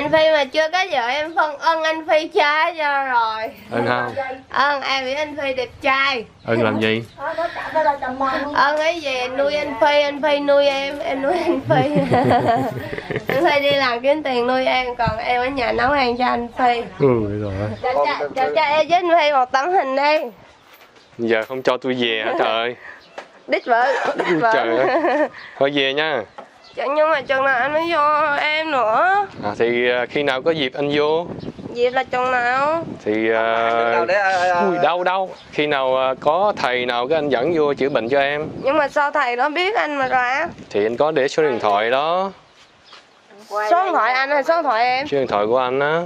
anh Phi mà chưa có vợ em phân ân anh Phi trai cho rồi. Ân không ân em nghĩ anh Phi đẹp trai. Ân làm gì? Ân ấy về nuôi anh Phi anh Phi nuôi em em nuôi anh Phi. Anh Phi đi làm kiếm tiền nuôi em còn em ở nhà nấu ăn cho anh Phi. Ui rồi cho cha cho cha em với anh Phi một tấm hình đi giờ không cho tôi về hả trời? Đít vợ đít vợ. Trời ơi. thôi về nha Dạ, nhưng mà chừng nào anh mới vô em nữa. À, thì à, khi nào có dịp anh vô? Dịp là chừng nào? Thì à, ui đau đau. Khi nào có thầy nào cái anh dẫn vô chữa bệnh cho em? Nhưng mà sao thầy nó biết anh mà ra? Thì anh có để số điện thoại đó. Số điện thoại anh hay số điện thoại em? Số điện thoại của anh á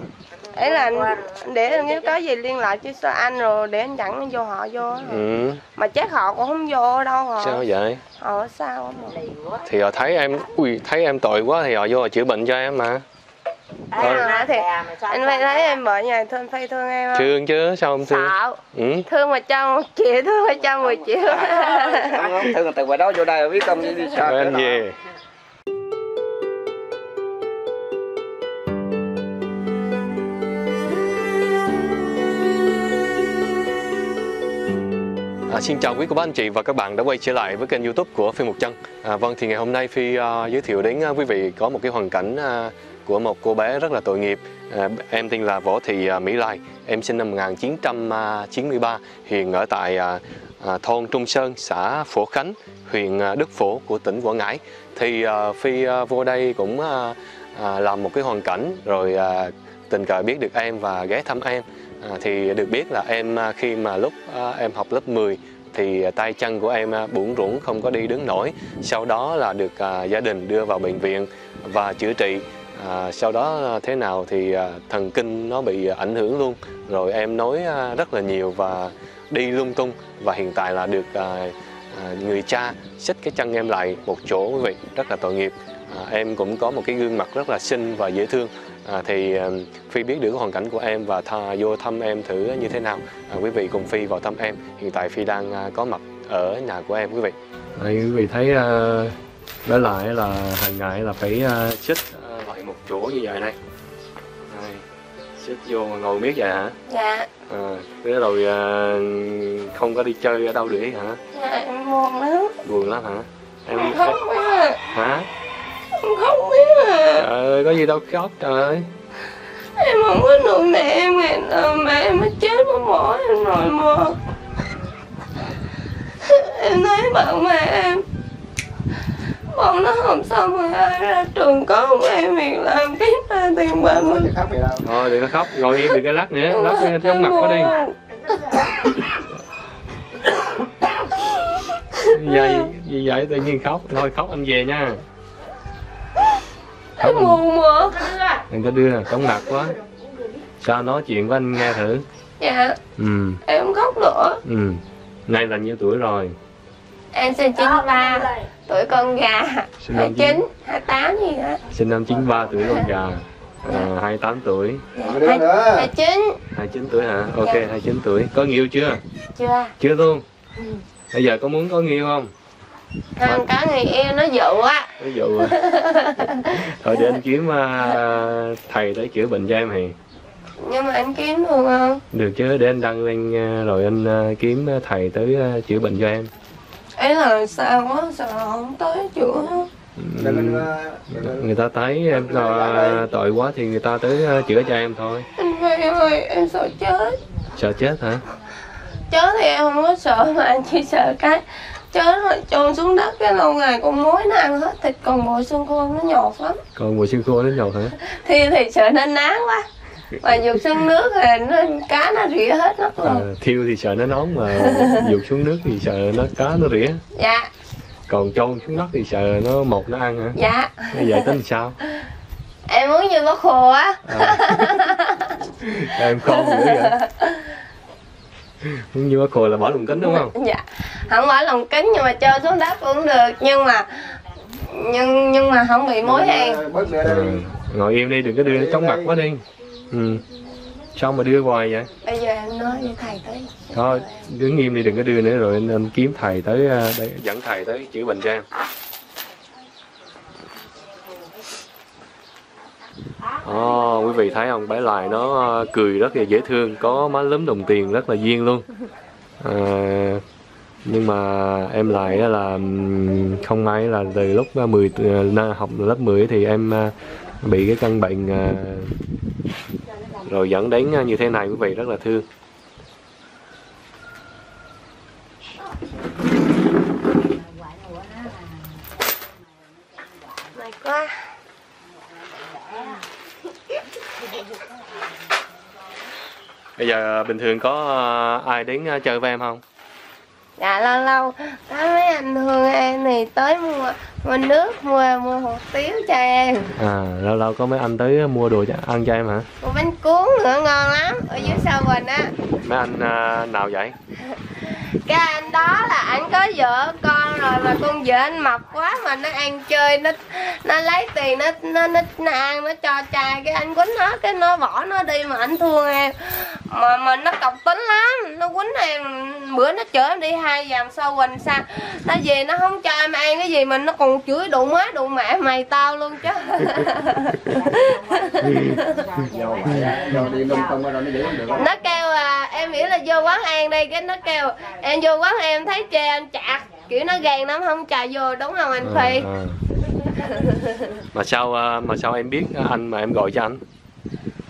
ấy là để nếu có gì liên lạc chứ sao anh rồi để anh dẫn anh vô họ vô ừ. Mà chắc họ cũng không vô đâu họ. Sao vậy? Họ sao mà. Thì họ thấy em ui thấy em tội quá thì họ vô họ chữa bệnh cho em mà. Anh hả thì anh phải thấy em bệnh nhà thương phi thương em không thương chứ sao không thương? Sợ ừ. Thương mà cho một triệu thương mà cho 10 triệu. Không thương từ ngoài đó vô đây biết không đi sao Rồi anh về À, xin chào quý cô bác anh chị và các bạn đã quay trở lại với kênh youtube của Phi Một Chân. À, Vâng thì ngày hôm nay Phi uh, giới thiệu đến uh, quý vị có một cái hoàn cảnh uh, của một cô bé rất là tội nghiệp. À, Em tên là Võ Thị uh, Mỹ Lai. Em sinh năm 1993 Hiện ở tại uh, uh, thôn Trung Sơn, xã Phổ Khánh, huyện uh, Đức Phổ của tỉnh Quảng Ngãi. Thì uh, Phi uh, vô đây cũng uh, uh, làm một cái hoàn cảnh rồi uh, tình cờ biết được em và ghé thăm em à, thì được biết là em à, khi mà lúc à, em học lớp 10 thì à, tay chân của em à, bủn rủn không có đi đứng nổi. Sau đó là được à, gia đình đưa vào bệnh viện và chữa trị. À, sau đó à, thế nào thì à, thần kinh nó bị ảnh hưởng luôn. Rồi em nói à, rất là nhiều và đi lung tung. Và hiện tại là được à, à, người cha xích cái chân em lại một chỗ quý vị rất là tội nghiệp. À, em cũng có một cái gương mặt rất là xinh và dễ thương à, thì à, Phi biết được hoàn cảnh của em và tha, vô thăm em thử như thế nào. À, quý vị cùng Phi vào thăm em. Hiện tại Phi đang à, có mặt ở nhà của em quý vị. Đây, quý vị thấy uh, lại là hàng ngày là phải uh, xích uh, lại một chỗ như vậy này. Đây, xích vô mà ngồi miết vậy hả? Dạ. À, thế rồi à, không có đi chơi ở đâu được hả? Dạ em buồn lắm. Buồn lắm hả? Em em khóc quá à. hả? Em khóc quá à. trời ơi có gì đâu khóc trời ơi. Em không có nuôi mẹ em ngày nào mẹ em mới chết mà bỏ em rồi mà. Em thấy bạn mẹ em bọn nó học xong rồi ai ra trường có một em việc làm kiếm ra tiền ba mươi thôi đừng có khóc ngồi yên đừng có lắc nữa lắc cái trong mặt có đi. vậy vậy tự nhiên khóc thôi khóc anh về nha em buồn mà đừng có đưa trong mặt quá. Sao nói chuyện với anh nghe thử? Dạ. Ừ. Em không khóc nữa. Ừ. Nay là nhiêu tuổi rồi? Em sinh chín ba. tuổi con gà. Sinh hai năm chín. Hai tám gì đó. Sinh năm 93 tuổi con gà. À, 28 tuổi. Hai hai chín. 29 tuổi hả? Ok 29 tuổi. Có người yêu chưa? Chưa. Chưa luôn? Bây giờ có muốn có người yêu không không có người yêu nó dụ á ví dụ à. thôi để anh kiếm à, thầy tới chữa bệnh cho em thì nhưng mà anh kiếm được không? Được chứ để anh đăng lên à, rồi anh à, kiếm thầy tới chữa bệnh cho em. Ấy là sao quá sao không tới chữa? Ừm, người ta thấy em là tội quá thì người ta tới chữa cho em thôi. Anh Phi ơi em sợ chết. Sợ chết hả? Chết thì em không có sợ mà anh chỉ sợ cái chết rồi chôn xuống đất cái lâu ngày con mối nó ăn hết thịt còn bộ xương khô nó nhột lắm. Còn mùa xương khô nó nhột hả? Thì thì sợ nên nán quá. Mà dục xương nước thì nó cá nó rỉa hết mất à, thiêu thì sợ nó nóng mà dục xuống nước thì sợ nó cá nó rỉa. Dạ. Còn chôn xuống đất thì sợ nó một nó ăn hả? Dạ. Bây giờ tính sao? Em muốn như bác hồ á. À. em khôn dữ vậy Muốn như bác khồi là bỏ lồng kính đúng không? Dạ. Không phải lòng kính nhưng mà cho xuống đất cũng được. Nhưng mà nhưng nhưng mà không bị mối ăn bớt nữa đây. Ừ. ngồi im đi đừng có đưa chóng mặt quá đi. Ừ. sao mà đưa hoài vậy? Bây giờ em nói với thầy tới. Thôi đứng im đi đừng có đưa nữa rồi anh, anh kiếm thầy tới à, đây, dẫn thầy tới chữa bệnh cho em à, quý vị thấy không? Bé lại nó ờ, cười rất là dễ thương có má lúm đồng tiền rất là duyên luôn. À, nhưng mà em lại là không may là từ lúc 10 học lớp 10 thì em bị cái căn bệnh rồi dẫn đến như thế này. Quý vị rất là thương mệt quá bây giờ bình thường có ờ, ai đến ờ, chơi với em không? Dạ lâu lâu. Có mấy anh thương em thì tới mua mua nước mua mua hủ tiếu cho em. À lâu lâu có mấy anh tới mua đồ cho ăn cho em hả? Mua bánh cuốn nữa ngon lắm. Ở dưới sau quỳnh á. Mấy anh ờ, nào vậy cái anh đó là anh có vợ con rồi mà con vợ anh mập quá mà nó ăn chơi nó nó lấy tiền nó nó nó, nó ăn nó cho trai cái anh quýnh nó cái nó bỏ nó đi mà anh thương em mà mà nó cọc tính lắm nó quýnh em bữa nó chở em đi hai vòng sau quỳnh sang nó về nó không cho em ăn cái gì mà nó còn chửi đụng má đụng mẹ mày tao luôn chứ nó kêu à, em nghĩ là vô quán ăn đây cái nó kêu em vô quán em thấy chê anh chạc. Kiểu nó gàn lắm không chà vô đúng không anh phi? À, à. mà sao ờ, mà sao em biết anh mà em gọi cho anh?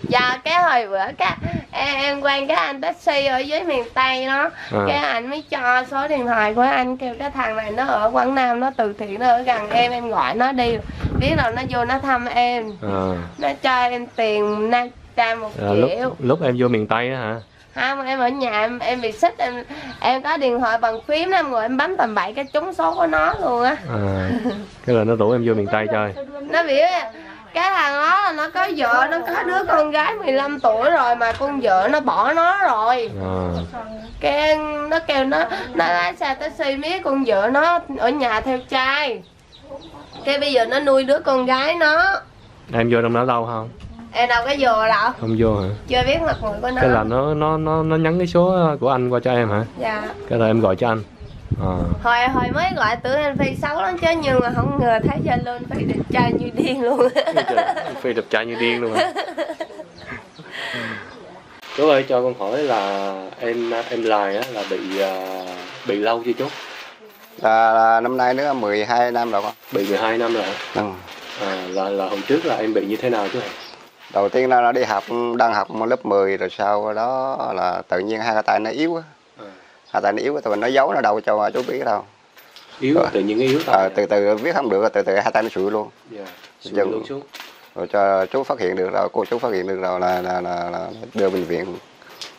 Dạ cái hồi bữa cái em, em quen cái anh taxi ở dưới miền tây đó. À. cái anh mới cho số điện thoại của anh kêu cái thằng này nó ở quảng nam nó từ thiện nó ở gần em em gọi nó đi. Biết rồi nó vô nó thăm em. À, nó cho em tiền năm trăm một à, lúc triệu. lúc em vô miền tây á hả không em ở nhà em em bị xích em em có điện thoại bằng phím em ngồi em bấm tầm bậy cái trúng số của nó luôn á. À, cái là nó rủ em vô miền tây chơi. Nó biểu cái thằng đó là nó có vợ nó có đứa con gái 15 tuổi rồi mà con vợ nó bỏ nó rồi. À, cái nó kêu nó nó lái xe taxi biết con vợ nó ở nhà theo trai. Cái bây giờ nó nuôi đứa con gái nó. Em vô trong đó đâu không em đâu có vừa đâu. Không vô hả? Chưa biết mặt mũi của nó. cái là nó nó nó nó nhắn cái số của anh qua cho em hả? Dạ. Cái là em gọi cho anh. À, hồi hồi mới gọi tưởng anh phi xấu lắm chứ nhưng mà không ngờ thấy zalo anh phi đẹp trai như điên luôn. Phi đẹp trai như điên luôn hả? Chú ơi cho con hỏi là em em lại á là bị à, bị lâu chưa chú? Là, là năm nay nữa 12 năm rồi con. Bị 12 năm rồi hả? ừ. à, là là hồi trước là em bị như thế nào chú đầu tiên là nó đi học đang học lớp 10 rồi sau đó là tự nhiên hai cái tay nó yếu á à, hai tay nó yếu thì mình nó giấu nó đâu cho chú biết đâu. Yếu Rồi. tự nhiên yếu à, từ từ viết không được từ từ hai tay nó sụi luôn. Dạ sụi luôn xuống. Rồi cho chú phát hiện được rồi cô chú phát hiện được rồi là là, là, là đưa bệnh viện.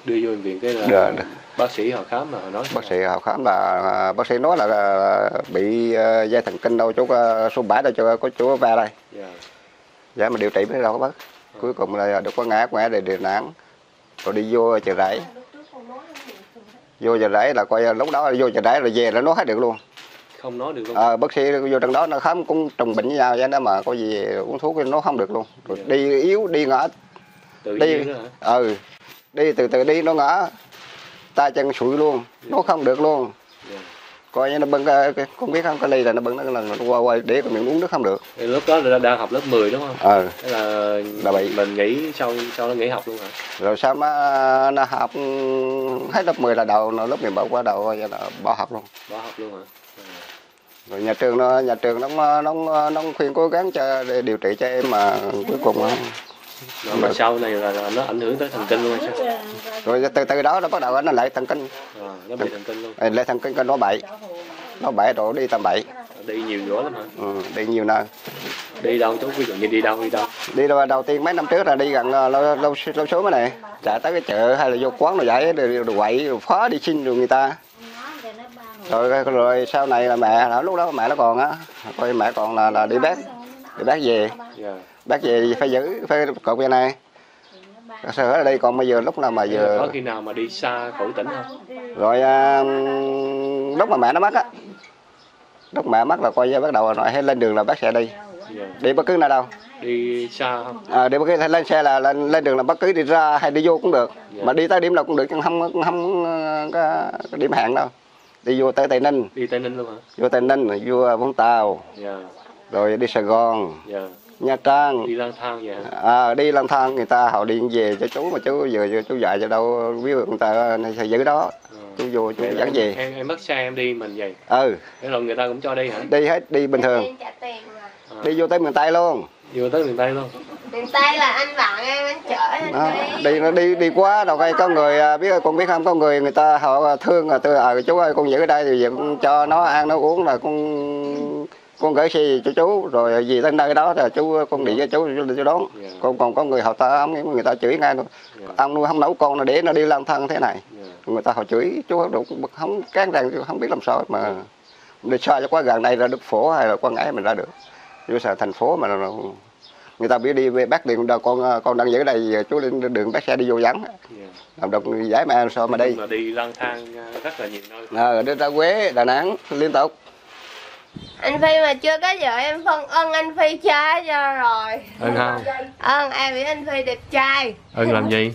Đưa vô bệnh viện cái là Được, được. bác sĩ họ khám mà họ nói. Bác sĩ họ khám là à, bác sĩ nói là, là bị ờ, dây thần kinh đâu chú uh, số 7 đâu cho có chú về đây. Dạ. Dạ mà điều trị biết đâu có bác cuối cùng là được có ngã ngã để điều nản rồi đi vô chợ rẫy. Vô chợ rẫy là coi lúc đó vô chợ rẫy rồi về là nó hết được luôn. Không nói được luôn. À, bác sĩ vô trong đó nó khám cũng trùng bệnh với nhau vậy đó mà có gì uống thuốc nó không được luôn. Rồi đi yếu đi ngã. Tự đi ừ đi từ từ đi nó ngã. Tay chân sụi luôn nó không được luôn. Dạ. Coi như nó bưng con biết không cái ly là nó bưng nó lần nó qua qua để còn miệng uống nước không được. Thì lúc đó là đang học lớp 10 đúng không? Ờ. Thế là, Là bị. mình nghỉ sau sau nó nghỉ học luôn hả? Rồi sau nó nó học hết lớp 10 là đầu nó lớp 11 qua đầu rồi là bỏ học luôn. Bỏ học luôn hả? Rồi nhà trường nó nhà trường nó nó nó khuyên cố gắng cho để điều trị cho em mà cuối cùng nó Mà, mà sau này là, là nó ảnh hưởng tới thần kinh luôn hay sao rồi từ từ đó nó bắt đầu nó lại thần kinh. À, nó bị thần kinh luôn. Lại thần kinh nó bậy. Nó bậy rồi đi tầm bậy. Đi nhiều chỗ lắm hả? Ừ, đi nhiều nơi. Đi đâu chú? Ví dụ như đi đâu đi đâu? Đi đâu đầu tiên mấy năm trước là đi gần ờ, lâu lâu lâu số mấy này chạy tới cái chợ hay là vô quán rồi giải rồi, rồi quậy rồi phá đi xin rồi người ta. Rồi rồi sau này là mẹ lúc đó mẹ nó còn á coi mẹ còn là là đi bác đi bác về. Dạ. Bác về thì phải giữ phải cột cái này. Sợ ở đây còn bây giờ lúc nào mà giờ có khi nào mà đi xa khỏi tỉnh không? Rồi à, lúc mà mẹ nó mất á lúc mẹ mất là coi như bắt đầu rồi hay lên đường là bác sẽ đi. Dạ. đi bất cứ nơi đâu. Đi xa không? À, đi bất cứ lên xe là lên, lên đường là bất cứ đi ra hay đi vô cũng được. Dạ. mà đi tới điểm nào cũng được nhưng không không có điểm hẹn đâu. Đi vô tới tây ninh. Đi tây ninh luôn hả? Vô tây ninh vô vũng tàu. Dạ rồi đi sài gòn. Dạ. Nha Trang. Đi lang thang vậy hả? À, đi lang thang người ta họ điện về cho chú mà chú giờ giờ chú dạy cho đâu dụ người ta này giữ đó. Ừ. chú vô chú dẫn về. em em bắt xe em đi mình vậy? Ừ. Thế rồi người ta cũng cho đi hả? Đi hết đi bình thường. Mà. Đi vô tới miền Tây luôn. Vô tới miền tây luôn. Miền Tây là anh bạn em anh chở anh đó. đi. đi nó đi đi quá đâu cái có người à, biết con biết không? Có người người ta họ thương là tôi à, chú ơi con giữ ở đây thì giờ con cho nó ăn nó uống là con con gửi xe cho chú rồi gì tới nơi đó là chú con điện cho chú chú, chú đón. Dạ. còn còn có người họ ta người ta chửi ngay luôn. Dạ. ăn nuôi không nấu con là để nó đi lang thang thế này. Dạ. người ta họ chửi chú không không cán rằng không biết làm sao mà. Đi xa cho quá gần đây ra đức phổ hay là qua ngãi mình ra được. Chứ sao thành phố mà người ta biết đi về bác điện đâu con con đang giữ đây chú lên đường bác xe đi vô vắng. Làm được giải mà sao mà đi. Mà đi lang thang à, rất là nhiều nơi. Ờ đi ra Huế Đà Nẵng liên tục anh Phi mà chưa có vợ em phân ân anh Phi trai cho rồi. Ơn không ân em biết anh Phi đẹp trai. Ơn làm gì?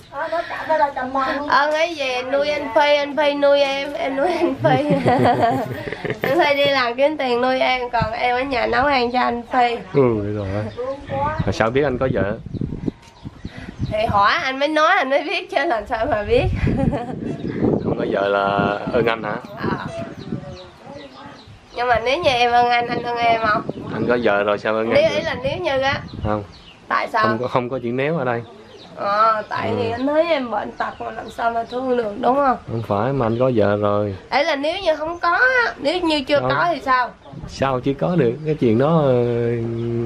Ân ấy về nuôi anh Phi anh Phi nuôi em em nuôi anh Phi. Anh Phi đi làm kiếm tiền nuôi em còn em ở nhà nấu ăn cho anh Phi. Ừ rồi. Mà sao biết anh có vợ? Thì hỏi anh mới nói anh mới biết chứ làm sao mà biết. Không có vợ là ơn anh hả? Ờ. nhưng mà nếu như em ơn anh anh ơn em không? Anh có vợ rồi sao ơn nếu em ý được? là nếu như á không. tại sao? Không có không có chuyện néo ở đây. Ờ tại Ừ. vì anh thấy em bệnh tật mà làm sao mà thương được đúng không? Không phải mà anh có vợ rồi. Ấy là nếu như không có nếu như chưa Không. có thì sao? Sao chỉ có được? Cái chuyện đó ờ,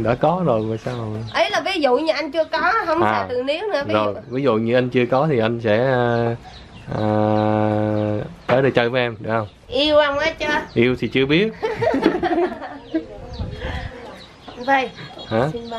đã có rồi mà sao ấy là ví dụ như anh chưa có không À. xài từ nếu nữa ví rồi dụ ví dụ như anh chưa có thì anh sẽ à, tới đây chơi với em được không? Yêu ông á chưa? Yêu thì chưa biết. Vậy hả? Xin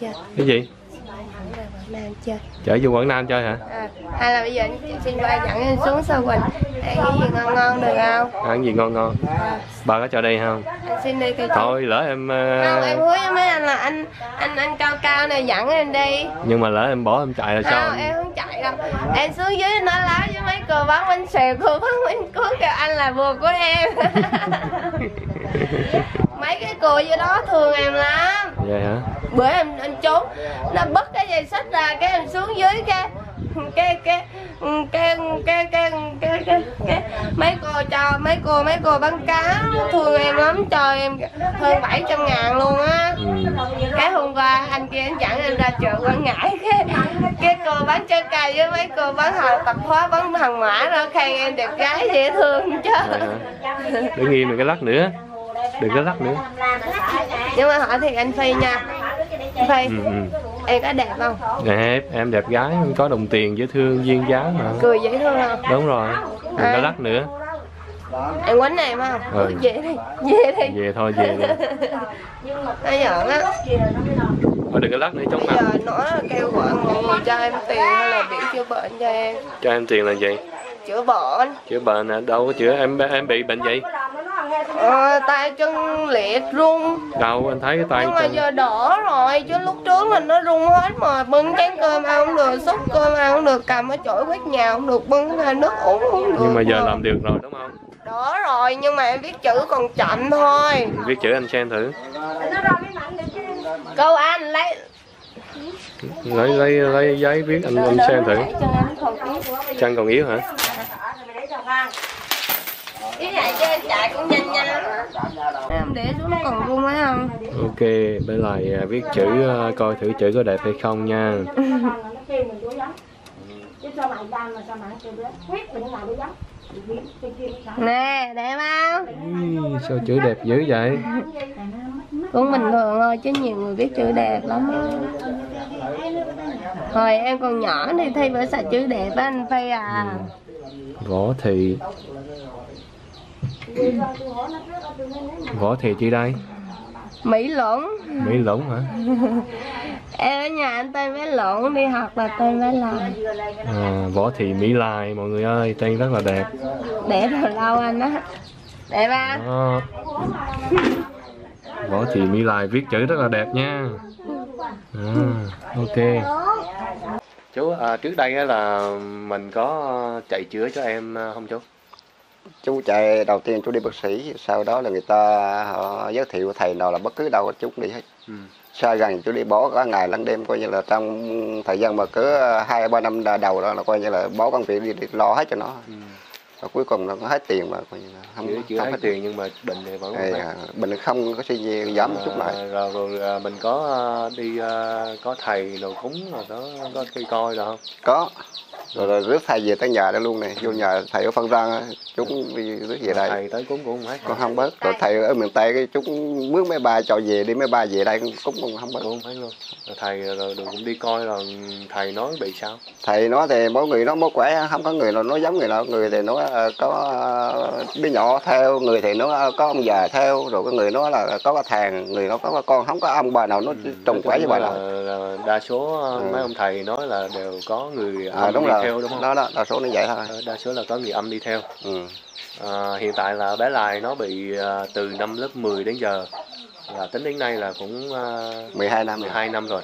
chơi cái gì xin bay thẳng ra Quảng Nam chơi. Chở vô quảng nam chơi hả? À, hay là bây giờ anh xin bay dẫn em xuống sâu quỳnh. Ăn cái gì ngon ngon được không? Ăn gì ngon ngon? À, ba có cho đây không? Anh xin đi cây thôi lỡ em không em hứa với mấy anh là anh anh anh cao cao này dẫn em đi. Nhưng mà lỡ em bỏ em chạy là sao không em không chạy đâu. Em xuống dưới nói lái với mấy cô bán bánh xèo cô bán bánh cuốn kêu anh là vua của em mấy cái cô dưới đó thương em lắm vậy hả bữa em anh trốn nó bứt cái dây xích ra cái em xuống dưới cái cái cái cái cái cái cái cái, mấy cô cho mấy cô mấy cô bán cá thương em lắm cho em hơn 700 ngàn luôn á ừ. cái hôm qua anh kia anh dẫn em ra chợ Quảng Ngãi cái cái cô bán trái cây với mấy cô bán hàng tập hóa bán hàng mã đó khen em đẹp gái dễ thương chứ đứng im đừng cái lắc nữa đừng có lắc nữa nhưng mà hỏi thiệt anh Phi nha. Anh Phi ừ, ừ. em có đẹp không? Đẹp em đẹp gái có đồng tiền dễ thương duyên dáng mà. Cười dễ thương không? Đúng rồi đừng có lắc nữa. Em quánh em không? Ừ. về đi về đi. Về thôi về đi. Nó giỡn á. Thôi đừng có lắc nữa trong mặt. Giờ là kêu gọi mọi người cho em tiền hay là bị chữa bệnh cho em? Cho em tiền là gì? Chữa bệnh. Chữa bệnh à đâu có chữa em em bị bệnh gì ờ, tay chân liệt run đâu anh thấy cái tay nhưng mà chân. giờ đỡ rồi chứ lúc trước là nó rung hết mà. Bưng chén cơm ăn không được xúc cơm ăn không được cầm cái chổi quét nhà không được bưng ra nước uống không được. Nhưng mà giờ làm được rồi đúng không? Đỡ rồi nhưng mà em biết chữ còn chậm thôi. Viết chữ anh xem thử. Câu anh lấy. Lấy lấy lấy giấy viết anh anh xem thử. Chân còn yếu hả cái này em chạy cũng nhanh nhanh em để xuống nó còn rung phải không ok bên lại à, viết chữ à, coi thử chữ có đẹp hay không nha. Nè đẹp không? Ui, sao chữ đẹp dữ vậy? Cũng bình thường thôi chứ nhiều người biết chữ đẹp lắm hồi em còn nhỏ thì thi bữa xài chữ đẹp á anh phi à. Võ thị võ thị chi đây? Mỹ luận. Mỹ lũng hả? Em ở nhà anh tên bé luận đi học là tên bé lại à, võ thị mỹ lai mọi người ơi tên rất là đẹp. Để rồi lâu anh á. Đẹp không Đó. võ thị mỹ lai viết chữ rất là đẹp nha. À, ok. Chú à, trước đây á là mình có chạy chữa cho em à, không chú chú chạy đầu tiên chú đi bác sĩ sau đó là người ta họ giới thiệu thầy nào là bất cứ đâu chú cũng đi hết. Ừ. xa gần chú đi bỏ cả ngày lẫn đêm coi như là trong thời gian mà cứ hai ba năm đầu đó là coi như là bỏ công việc đi, đi lo hết cho nó. Ừ. và cuối cùng nó có hết tiền mà coi như là không Chưa, chưa không hết tiền nhưng mà bệnh thì vẫn Ê, à, mình không có suy nghĩ giảm một chút lại. À, rồi rồi à, mình có à, đi có thầy đồ cúng rồi đó có đi coi rồi không? Có rồi, rồi rước thầy về tới nhà đó luôn này vô nhà thầy ở phân rang á, chú cũng đi rước về đây. Thầy tới cúng cũng không hết. Con không bớt. Rồi thầy. ở miền tây cái chú cũng mướn máy bay cho về đi máy bay về đây cũng cũng không bớt. Cũng không hết luôn. Rồi thầy rồi, rồi cũng đi coi rồi thầy nói bị sao. Thầy nói thì mỗi người nó mỗi khỏe không có người nào nói giống người nào. Người thì nói ờ, có ờ, đứa nhỏ theo người thì nó có ông già theo. Rồi có người nói là có cái thằng người nó có cái con. Không có ông bà nào nó trồng khỏe với bà là, nào. là đa số Ừ. mấy ông thầy nói là đều có người à, đúng đi rồi theo đúng không đó đó đa số nó vậy thôi Ờ, đa số là có người âm đi theo ừ. À, hiện tại là bé Lai nó bị à, từ năm lớp 10 đến giờ là tính đến nay là cũng à, 12 năm rồi. 12 năm rồi.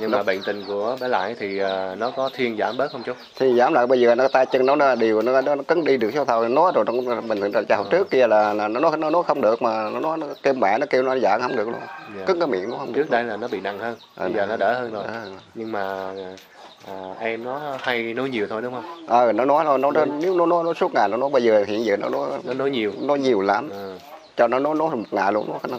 Nhưng mà bệnh tình của bé Lai thì à, nó có thuyên giảm bớt không chú? thì giảm lại bây giờ nó tay chân nó nó đều nó, nó, nó cứng đi được sao thôi nó rồi nó mình chào trước kia là, là nó nó nó không được mà nó nó, nó kêu mẹ nó kêu nó dạng không được luôn Dạ. cứng cái miệng nó không được Trước đây là nó bị nặng hơn, bây giờ nó đỡ hơn rồi. À, Nhưng mà à, em nó hay nói nhiều thôi đúng không? ờ, nó nói nó, nó, nó nếu nó nó, nó suốt ngày nó nói bây giờ hiện giờ nó nó Nó nói nhiều. nó nhiều lắm À. cho nó nó nó một ngày luôn nó, nó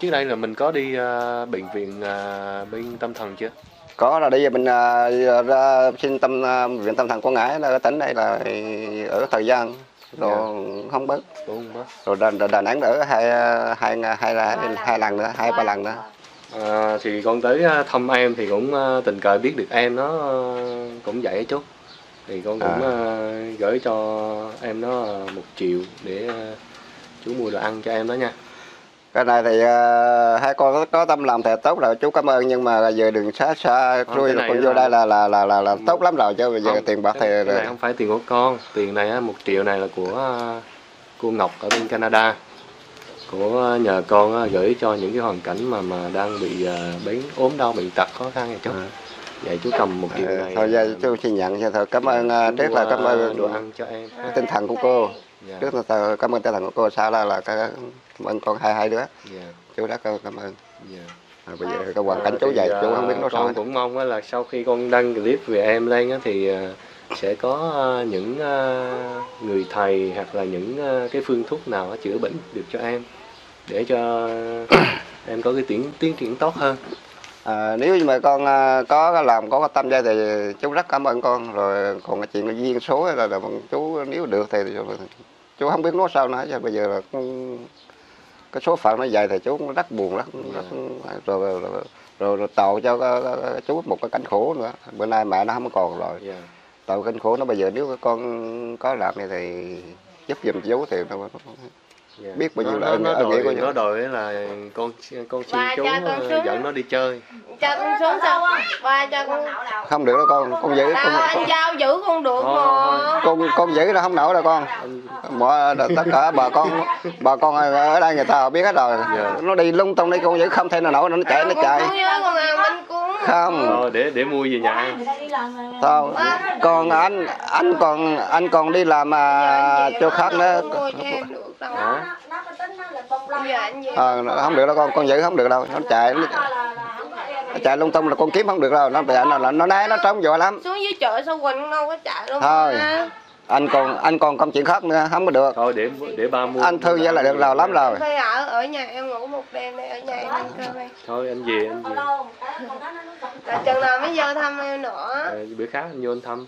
Trước đây là mình có đi à, bệnh viện à, bên tâm thần chưa? có là đi mình à, ra xin tâm viện tâm thần quảng ngãi là tỉnh đây là ở thời gian rồi không bớt Đúng không bác? rồi đà, đà, đà nẵng ở hai hai hai hai, hai lần nữa hai ba lần nữa À, thì con tới thăm em thì cũng tình cờ biết được em nó cũng vậy chút thì con cũng À. gửi cho em nó một triệu để chú mua đồ ăn cho em đó nha cái này thì à, hai con có, có tâm lòng thì tốt rồi chú cảm ơn nhưng mà giờ đừng xa xa này con vô là- đây là là là là, là tốt lắm rồi chứ bây giờ Không, tiền bạc thì cái, này không phải tiền của con. Tiền này một triệu này là của à, cô Ngọc ở bên Canada. Của nhờ con gửi cho những cái hoàn cảnh mà mà đang bị bệnh ốm đau bệnh tật khó khăn này chú. À. vậy chú cầm một triệu Ờ, này thôi giờ chú xin nhận cho thôi. Cảm ơn à, chú trước là cảm ơn đồ ăn cho em. tinh thần của cô. Dạ, trước là tôi cảm ơn tinh thần của cô. Sau là là cái cảm ơn con hai hai đứa. Dạ, chú rất cảm ơn. Dạ. à, bây giờ cái hoàn cảnh À, chú vậy chú không biết nói sao con cũng mong là sau khi con đăng clip về em lên á thì à, sẽ có à, những à, người thầy hoặc là những cái phương thuốc nào chữa bệnh được cho em để cho em có cái tiến tiến triển tốt hơn. À, nếu như mà con có làm có tâm đây thì chú rất cảm ơn con. Rồi còn cái chuyện duyên số là, là chú nếu được thì chú không biết nói sao nữa. Chứ bây giờ là con- cái số phận nó vậy thì chú cũng rất buồn rất, rất rồi, rồi, rồi, rồi, rồi tạo cho chú một cái cảnh khổ nữa. Bữa nay mẹ nó không còn rồi. Dạ. Tạo cảnh khổ nó bây giờ nếu con có làm này thì giúp giùm chú thì nó, nó dạ. Biết bao nhiêu nó, là ơn- nó, nó đòi nó đòi là con con xin Ba chú con xuống. dẫn nó đi chơi. Cho con xuống sao? qua cho con không được đâu con con giữ con, anh giao giữ con được mà. con con giữ là không nổi đâu con. Mọi tất cả bà con bà con ở đây người ta biết hết rồi. Dạ. nó đi lung tung đi con giữ không thể nào nổi nó chạy nó chạy. con không? Rồi, để để mua về nhà sao còn anh anh còn anh còn đi làm à, chỗ khác nữa. Không mua cho hả? Về Ờ, nó không được đâu con con giữ không được đâu. Nó chạy nó, chạy lung tung là con kiếm không được đâu. Nó nó nó nó né nó trống vội lắm. Xuống dưới chợ sao quỳnh đâu có chạy đâu Thôi. Anh còn anh còn công chuyện khác nữa không có được. Thôi để để ba mua anh thư vậy là được giàu lắm rồi. Thôi ở ở nhà em ngủ một đêm đây ở nhà em ăn cơm đây. Thôi anh về anh về. Là chừng nào mới vô thăm em nữa. Ờ, bữa khác anh vô anh thăm.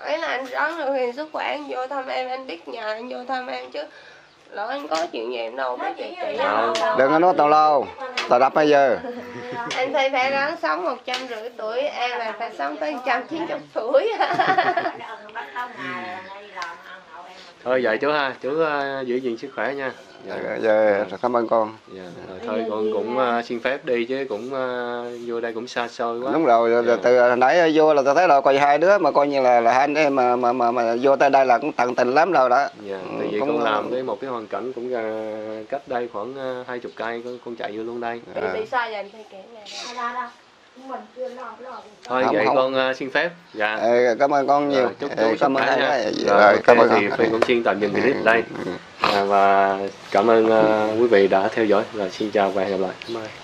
Ấy là anh ráng được hiện sức khỏe anh vô thăm em anh biết nhà anh vô thăm em chứ lỡ anh có chuyện gì em đâu biết chị chị Không. đừng có nói tao lâu tao đập bây giờ. Anh phải phải ráng sống một trăm rưỡi tuổi em là phải sống tới trăm chín chục tuổi thôi vậy chú ha chú uh, giữ gìn sức khỏe nha dạ. giờ cảm ơn con Dạ. Rồi, thôi con cũng uh, xin phép đi chứ cũng uh, vô đây cũng xa xôi quá đúng rồi rồi từ hồi nãy vô là tao thấy là coi hai đứa mà coi như là là hai anh em mà mà mà, mà vô tới đây là cũng tận tình lắm rồi đó dạ. Ừ, tại vì cũng- con làm cái một cái hoàn cảnh cũng uh, cách đây khoảng hai chục cây con, con chạy vô luôn đây À. bị sai giờ anh phải kể này thôi Không, vậy không. con ờ, xin phép dạ Ờ, cảm ơn con nhiều Rồi, chúc Ờ, chú cảm ơn nha. Rồi, Rồi, cảm ơn thì. Phi cũng xin tạm dừng clip đây Ừ. à, và cảm ơn ờ, quý vị đã theo dõi và xin chào và hẹn gặp lại bye